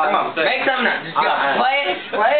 Come on, make something up. Just go. Play it, play it,